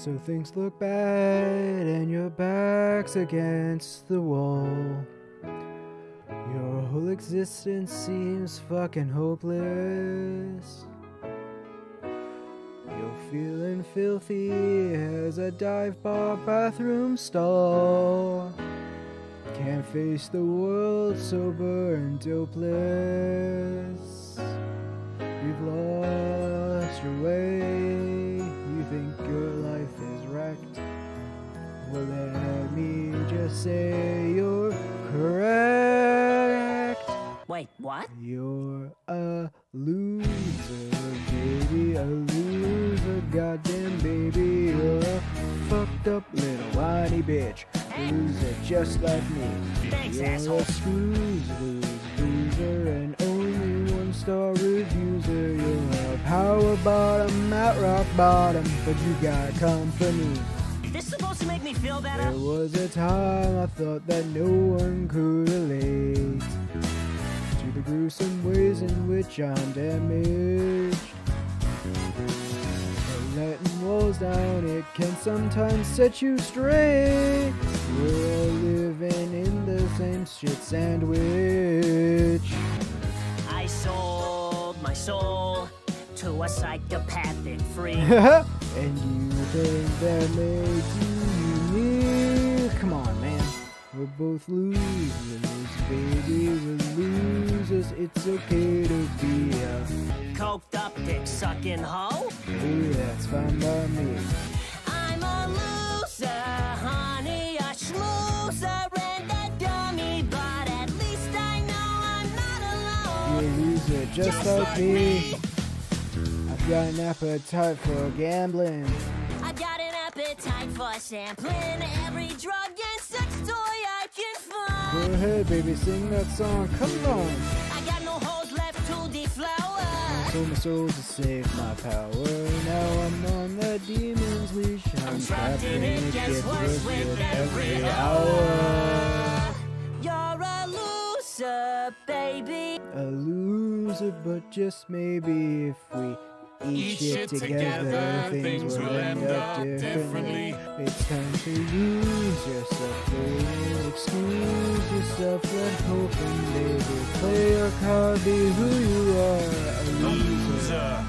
So things look bad and your back's against the wall. Your whole existence seems fucking hopeless. You're feeling filthy as a dive bar bathroom stall. Can't face the world sober and dopeless. You've lost Well, let me just say you're correct. Wait, what? You're a loser, baby, a loser, goddamn baby. You're a fucked up little whiny bitch, loser just like me. Thanks, You're asshole. a screws loose loser and only one star reviewer. You're a power bottom at rock bottom, but you got company. This supposed to make me feel There was a time I thought that no one could relate to the gruesome ways in which I'm damaged. But letting walls down, it can sometimes set you straight. We're all living in the same shit sandwich. I sold my soul to a psychopathic freak. and you think that makes you? Come on, man. We're both losers, baby. We're losers. It's okay to be a. Coked up dick sucking hoe? Hey, that's fine by me. I'm a loser, honey, a schmoozer and a dummy, but at least I know I'm not alone. You're a loser just, Just like like me. me. I've got an appetite for gambling. For sampling every drug and sex toy I can Go ahead, baby, sing that song. Come on. I got no holes left to deflower. Sold my soul to save my power. Now I'm on the demon's leash. I'm, trapped in it, it gets worse with every hour. You're a loser, baby. A loser, but just maybe if we eat, shit together, things will end up differently. It's time to lose yourself, baby. Excuse yourself, let hope and baby. Play your card, be who you are. A loser,